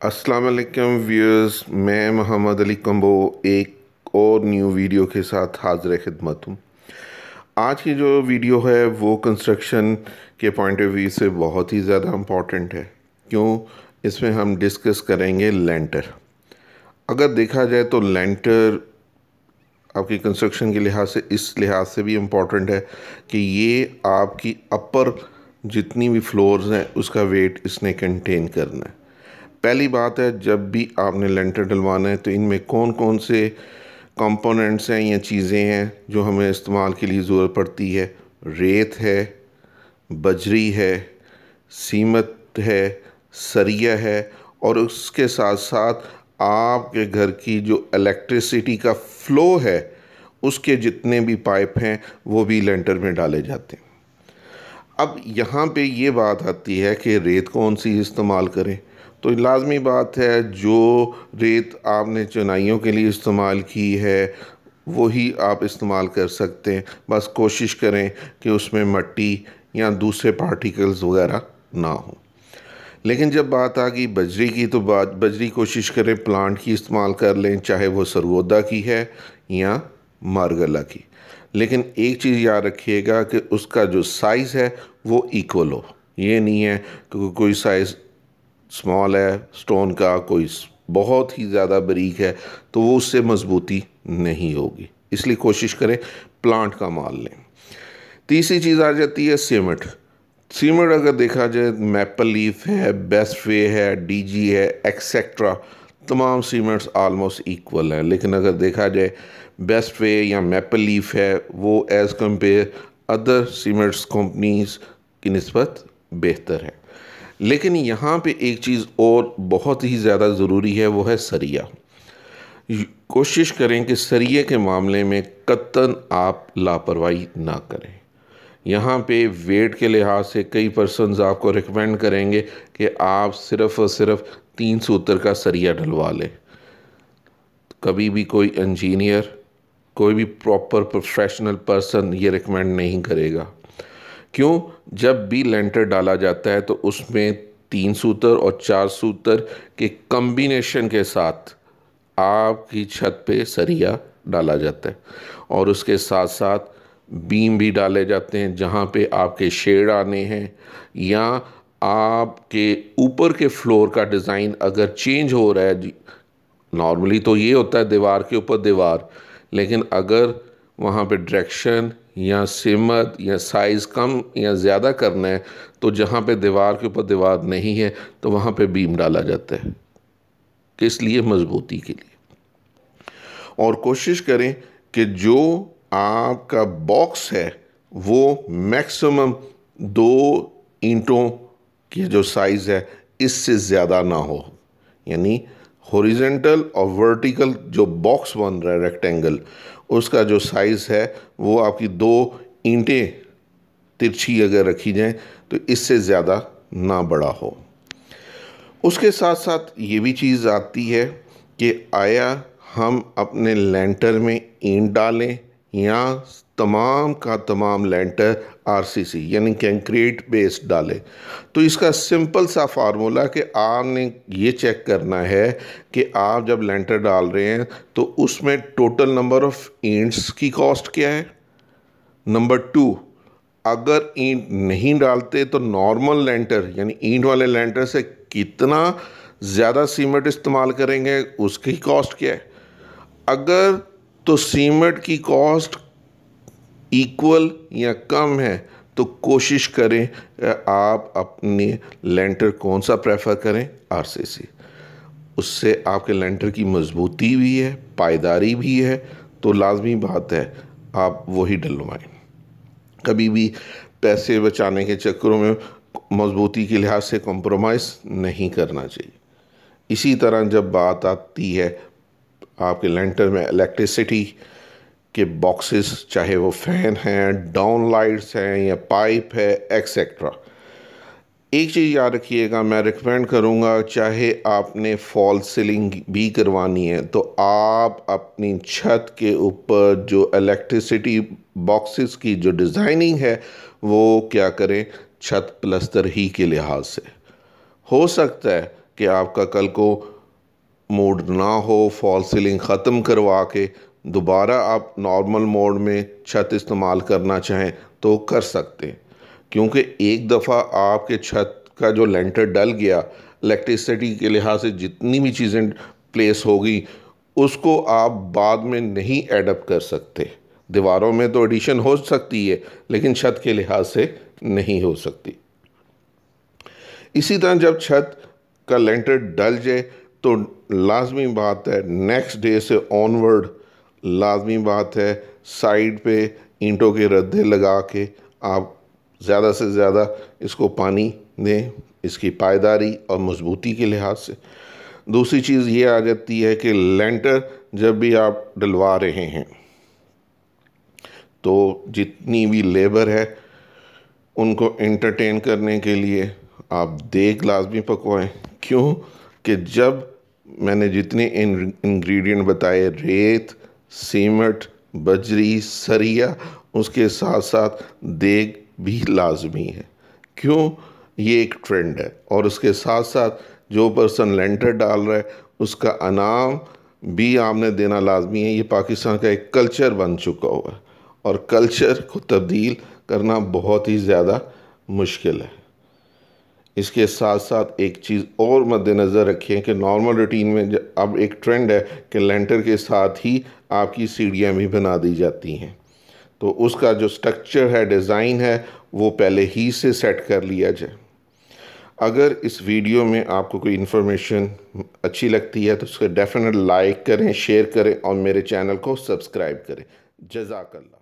अस्सलाम वालेकुम व्यूअर्स, मैं मोहम्मद अली कम्बो एक और न्यू वीडियो के साथ हाजिर खिदमत हूँ। आज की जो वीडियो है, वो कंस्ट्रक्शन के पॉइंट ऑफ़ व्यू से बहुत ही ज़्यादा इंपॉर्टेंट है। क्यों? इसमें हम डिस्कस करेंगे लेंटर अगर देखा जाए तो लेंटर आपकी कंस्ट्रक्शन के लिहाज से, इस लिहाज से भी इंपॉर्टेंट है कि ये आपकी अपर जितनी भी फ्लोर्स हैं, उसका वेट इसने कंटेन करना है। पहली बात है, जब भी आपने लेंटर डलवाना है तो इनमें कौन कौन से कंपोनेंट्स हैं, या चीज़ें हैं, जो हमें इस्तेमाल के लिए ज़रूरत पड़ती है? रेत है, बजरी है, सीमत है, सरिया है, और उसके साथ साथ आपके घर की जो इलेक्ट्रिसिटी का फ़्लो है, उसके जितने भी पाइप हैं, वो भी लेंटर में डाले जाते हैं। अब यहाँ पे ये बात आती है कि रेत कौन सी इस्तेमाल करें? तो लाजमी बात है, जो रेत आपने चुनाइयों के लिए इस्तेमाल की है, वही आप इस्तेमाल कर सकते हैं। बस कोशिश करें कि उसमें मट्टी या दूसरे पार्टिकल्स वगैरह ना हो। लेकिन जब बात आ गई बजरी की तो बात, बजरी कोशिश करें प्लांट की इस्तेमाल कर लें, चाहे वो सरगोदा की है या मारगला की। लेकिन एक चीज़ याद रखिएगा कि उसका जो साइज़ है, वो इक्वल हो। ये नहीं है कि कोई साइज़ स्मॉल है स्टोन का कोई बहुत ही ज़्यादा बरीक है तो वो उससे मजबूती नहीं होगी। इसलिए कोशिश करें प्लांट का माल लें। तीसरी चीज़ आ जाती है सीमेंट। सीमेंट अगर देखा जाए मैपल लीफ है बेस्ट वे है डीजी है एक्सेट्रा तमाम सीमेंट्स आलमोस्ट इक्वल हैं। लेकिन अगर देखा जाए बेस्ट वे या मैपल लीफ है, वो as compare other cements companies की नस्बत बेहतर है। लेकिन यहाँ पे एक चीज़ और बहुत ही ज़्यादा ज़रूरी है, वो है सरिया। कोशिश करें कि सरिये के मामले में कतन आप लापरवाही ना करें। यहाँ पे वेट के लिहाज से कई पर्सन आपको रिकमेंड करेंगे कि आप सिर्फ़ और सिर्फ़ तीन सूत्र का सरिया डलवा लें। कभी भी कोई इंजीनियर कोई भी प्रॉपर प्रोफेशनल पर्सन ये रिकमेंड नहीं करेगा। क्यों? जब भी लेंटर डाला जाता है तो उसमें तीन सूत्र और चार सूत्र के कम्बिनेशन के साथ आपकी छत पे सरिया डाला जाता है। और उसके साथ साथ बीम भी डाले जाते हैं जहाँ पे आपके शेड आने हैं या आपके ऊपर के फ्लोर का डिज़ाइन अगर चेंज हो रहा है। नॉर्मली तो ये होता है दीवार के ऊपर दीवार, लेकिन अगर वहाँ पे डायरेक्शन या सिमत या साइज़ कम या ज़्यादा करना है तो जहाँ पे दीवार के ऊपर दीवार नहीं है तो वहाँ पे बीम डाला जाता है। किस लिए? मजबूती के लिए। और कोशिश करें कि जो आपका बॉक्स है, वो मैक्सिमम दो ईंटों की जो साइज़ है, इससे ज़्यादा ना हो। यानी हॉरिजेंटल और वर्टिकल जो बॉक्स बन रहा है रेक्टेंगल उसका जो साइज़ है, वो आपकी दो ईंटें तिरछी अगर रखी जाएँ तो इससे ज़्यादा ना बड़ा हो। उसके साथ साथ ये भी चीज़ आती है कि आया हम अपने लेंटर में ईंट डालें या तमाम का तमाम लेंटर आरसीसी यानी कंक्रीट बेस्ड डाले। तो इसका सिंपल सा फार्मूला कि आपने ये चेक करना है कि आप जब लेंटर डाल रहे हैं तो उसमें टोटल नंबर ऑफ़ ईंट्स की कॉस्ट क्या है? नंबर टू अगर ईंट नहीं डालते तो नॉर्मल लेंटर यानी ईंट वाले लेंटर से कितना ज़्यादा सीमेंट इस्तेमाल करेंगे, उसकी कॉस्ट क्या है? अगर तो सीमेंट की कॉस्ट इक्वल या कम है तो कोशिश करें आप अपने लेंटर कौन सा प्रेफर करें? आरसीसी उससे आपके लेंटर की मजबूती भी है, पायदारी भी है तो लाजमी बात है, आप वही डलवाएँ। कभी भी पैसे बचाने के चक्करों में मजबूती के लिहाज से कॉम्प्रोमाइज़ नहीं करना चाहिए। इसी तरह जब बात आती है आपके लेंटर में इलेक्ट्रिसिटी के बॉक्सेस चाहे वो फ़ैन हैं डाउन लाइट्स हैं, या पाइप है एक्सेट्रा एक चीज़ याद रखिएगा, मैं रिकमेंड करूँगा, चाहे आपने फॉल सीलिंग भी करवानी है तो आप अपनी छत के ऊपर जो इलेक्ट्रिसिटी बॉक्सेस की जो डिज़ाइनिंग है, वो क्या करें? छत प्लस्तर ही के लिहाज से। हो सकता है कि आपका कल को मूड ना हो, फॉल सीलिंग ख़त्म करवा के दोबारा आप नॉर्मल मोड में छत इस्तेमाल करना चाहें तो कर सकते क्योंकि एक दफ़ा आपके छत का जो लेंटर डल गया इलेक्ट्रिसिटी के लिहाज से जितनी भी चीज़ें प्लेस होगी उसको आप बाद में नहीं एडप कर सकते। दीवारों में तो एडिशन हो सकती है, लेकिन छत के लिहाज से नहीं हो सकती। इसी तरह जब छत का लेंटर डल जाए तो लाजमी बात है नेक्स्ट डे से ऑनवर्ड लाजमी बात है साइड पे ईंटों के रद्दे लगा के आप ज़्यादा से ज़्यादा इसको पानी दें, इसकी पायदारी और मजबूती के लिहाज से। दूसरी चीज़ ये आ जाती है कि लेंटर जब भी आप डलवा रहे हैं तो जितनी भी लेबर है, उनको एंटरटेन करने के लिए आप देख लाजमी पकवाएँ। क्यों? कि जब मैंने जितने इंग्रेडिएंट बताए, रेत, सीमट, बजरी, सरिया, उसके साथ साथ देग भी लाजमी है। क्यों? ये एक ट्रेंड है और उसके साथ साथ जो पर्सन लेंटर डाल रहा है, उसका अनाम भी आपने देना लाजमी है। ये पाकिस्तान का एक कल्चर बन चुका हुआ है और कल्चर को तब्दील करना बहुत ही ज़्यादा मुश्किल है। इसके साथ साथ एक चीज़ और मद्देनज़र रखें कि नॉर्मल रूटीन में अब एक ट्रेंड है कि लेंटर के साथ ही आपकी सीढ़ियाँ भी बना दी जाती हैं। तो उसका जो स्ट्रक्चर है डिज़ाइन है, वो पहले ही से सेट कर लिया जाए। अगर इस वीडियो में आपको कोई इन्फॉर्मेशन अच्छी लगती है तो उसको डेफिनेट लाइक करें शेयर करें और मेरे चैनल को सब्सक्राइब करें। जजाकल्ला